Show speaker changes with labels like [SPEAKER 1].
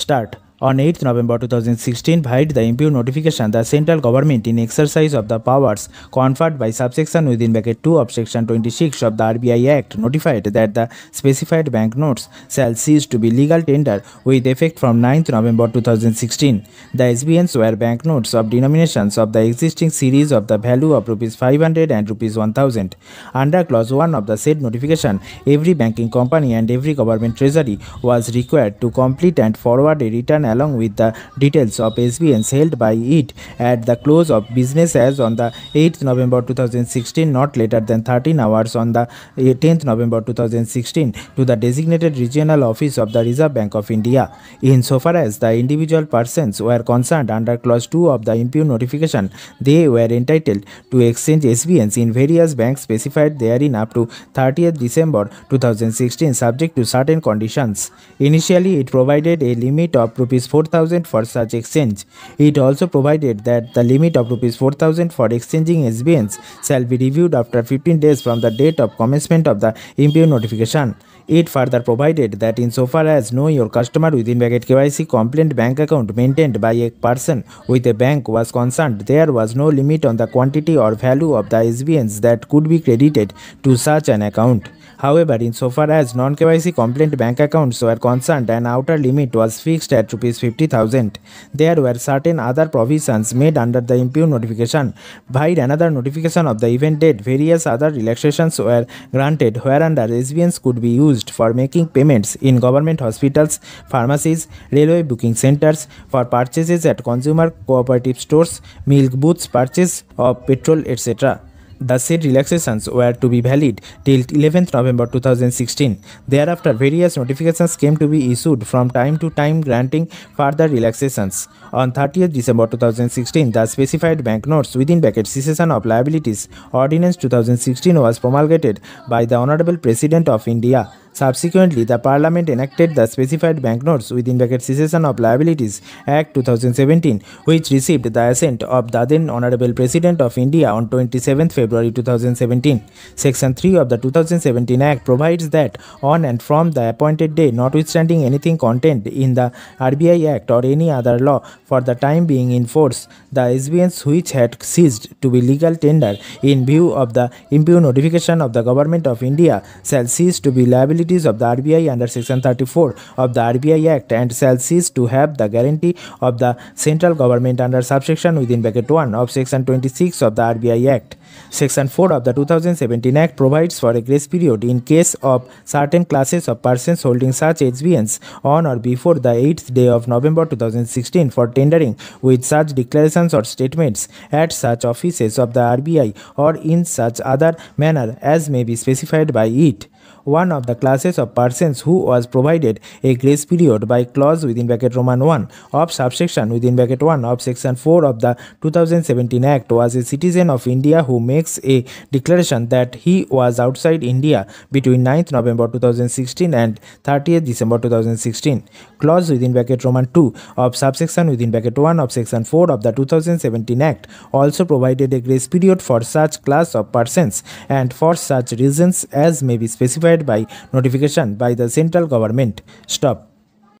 [SPEAKER 1] Start. On 8th November 2016, via the impugned notification, the central government, in exercise of the powers conferred by subsection within bracket 2 of section 26 of the RBI Act, notified that the specified banknotes shall cease to be legal tender with effect from 9th November 2016. The SBNs were banknotes of denominations of the existing series of the value of rupees 500 and rupees 1000. Under clause 1 of the said notification, every banking company and every government treasury was required to complete and forward a return along with the details of SBNs held by it at the close of business as on the 8th November 2016 not later than 13 hours on the 10th November 2016 to the designated regional office of the Reserve Bank of India. Insofar as the individual persons were concerned under clause 2 of the impugned notification, they were entitled to exchange SBNs in various banks specified therein up to 30th December 2016 subject to certain conditions. Initially, it provided a limit of rupees rupees 4000 for such exchange. It also provided that the limit of rupees 4000 for exchanging SBNs shall be reviewed after 15 days from the date of commencement of the impugned notification. It further provided that insofar as know your customer within bracket KYC complaint bank account maintained by a person with a bank was concerned, there was no limit on the quantity or value of the SBNs that could be credited to such an account. However, insofar as non-KYC complaint bank accounts were concerned, an outer limit was fixed at Rs 50,000. There were certain other provisions made under the impugned notification. By another notification of the event date, various other relaxations were granted whereunder SBNs could be used for making payments in government hospitals, pharmacies, railway booking centers, for purchases at consumer cooperative stores, milk booths, purchase of petrol, etc. The said relaxations were to be valid till 11th November 2016. Thereafter, various notifications came to be issued from time to time granting further relaxations. On 30th December 2016, the specified banknotes within bracket cessation of liabilities Ordinance 2016 was promulgated by the Honorable President of India. Subsequently, the Parliament enacted the Specified Banknotes within bracket Cessation of Liabilities Act 2017, which received the assent of the then Honorable President of India on 27 February 2017. Section 3 of the 2017 Act provides that on and from the appointed day, notwithstanding anything contained in the RBI Act or any other law for the time being in force, the SBNs which had ceased to be legal tender in view of the impugned notification of the Government of India shall cease to be liable responsibilities of the RBI under section 34 of the RBI Act and shall cease to have the guarantee of the central government under subsection within bracket 1 of section 26 of the RBI Act. Section 4 of the 2017 Act provides for a grace period in case of certain classes of persons holding such SBNs on or before the 8th day of November 2016 for tendering with such declarations or statements at such offices of the RBI or in such other manner as may be specified by it one of the classes of persons who was provided a grace period by clause within bracket Roman 1 of subsection within bracket 1 of section 4 of the 2017 Act was a citizen of India who makes a declaration that he was outside India between 9th November 2016 and 30th December 2016. Clause within bracket Roman 2 of subsection within bracket 1 of section 4 of the 2017 Act also provided a grace period for such class of persons and for such reasons as may be specified by notification by the central government. Stop.